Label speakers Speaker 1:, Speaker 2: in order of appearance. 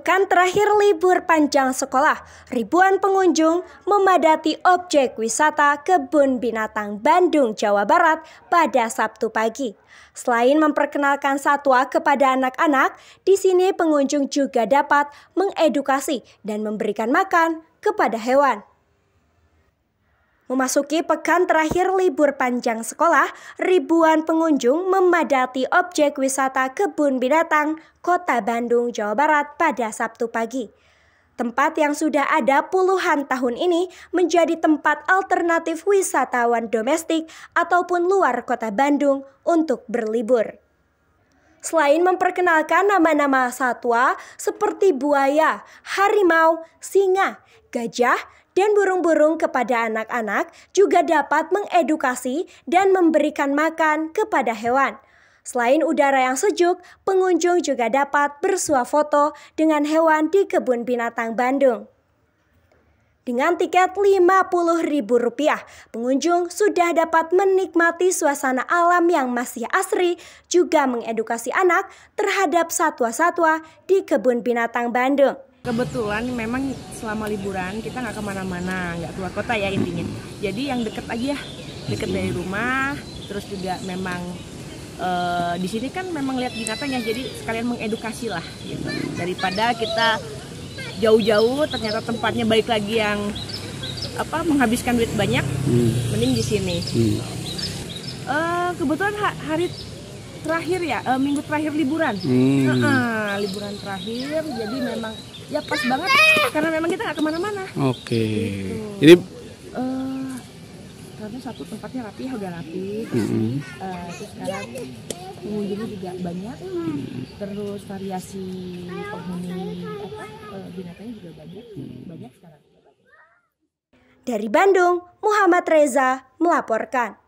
Speaker 1: Pekan terakhir libur panjang sekolah, ribuan pengunjung memadati objek wisata Kebun Binatang Bandung, Jawa Barat pada Sabtu pagi. Selain memperkenalkan satwa kepada anak-anak, di sini pengunjung juga dapat mengedukasi dan memberikan makan kepada hewan. Memasuki pekan terakhir libur panjang sekolah, ribuan pengunjung memadati objek wisata Kebun Binatang Kota Bandung, Jawa Barat pada Sabtu pagi. Tempat yang sudah ada puluhan tahun ini menjadi tempat alternatif wisatawan domestik ataupun luar kota Bandung untuk berlibur. Selain memperkenalkan nama-nama satwa seperti buaya, harimau, singa, gajah, dan burung-burung kepada anak-anak juga dapat mengedukasi dan memberikan makan kepada hewan. Selain udara yang sejuk, pengunjung juga dapat bersuah foto dengan hewan di kebun binatang Bandung. Dengan tiket Rp50.000, pengunjung sudah dapat menikmati suasana alam yang masih asri, juga mengedukasi anak terhadap satwa-satwa di kebun binatang Bandung.
Speaker 2: Kebetulan memang selama liburan kita nggak ke mana-mana, nggak keluar kota ya intinya. Jadi yang deket aja, deket dari rumah. Terus juga memang uh, di sini kan memang lihat binatangnya, jadi sekalian mengedukasi lah gitu. Daripada kita jauh-jauh, ternyata tempatnya baik lagi yang apa menghabiskan duit banyak, hmm. mending di sini. Hmm. Uh, kebetulan hari terakhir ya, uh, minggu terakhir liburan. Hmm. -uh, liburan terakhir, jadi memang ya pas banget. Karena memang kita nggak ke mana-mana.
Speaker 3: Oke. Okay. gitu. jadi
Speaker 2: uh, karena satu tempatnya rapi udah rapi. Mm -hmm. uh, terus sekarang pengunjungnya juga banyak. Terus variasi penghuni apa uh, binatangnya juga banyak. Banyak sekarang.
Speaker 1: Dari Bandung Muhammad Reza melaporkan